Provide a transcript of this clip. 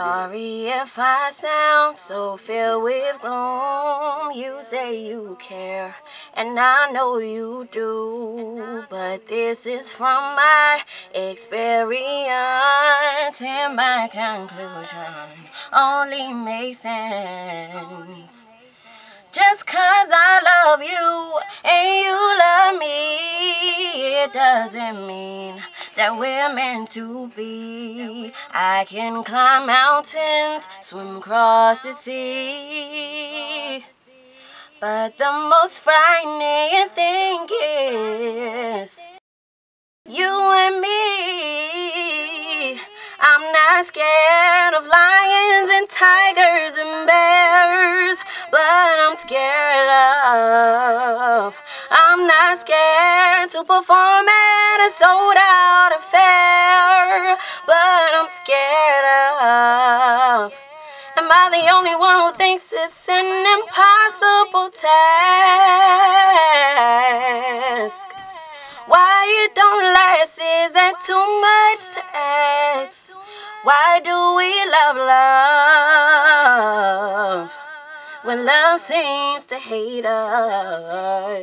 Sorry if I sound so filled with gloom. You say you care, and I know you do. But this is from my experience, and my conclusion only makes sense. Just cause I love you and you love me, it doesn't mean that we're meant to be. I can climb mountains, swim across the sea. But the most frightening thing is you and me. I'm not scared of lions and tigers and bears, but I'm scared of. I'm not scared to perform a sold out affair, but I'm scared of. Am I the only one who thinks it's an impossible task? Why it don't last? Is that too much to ask? Why do we love love when love seems to hate us?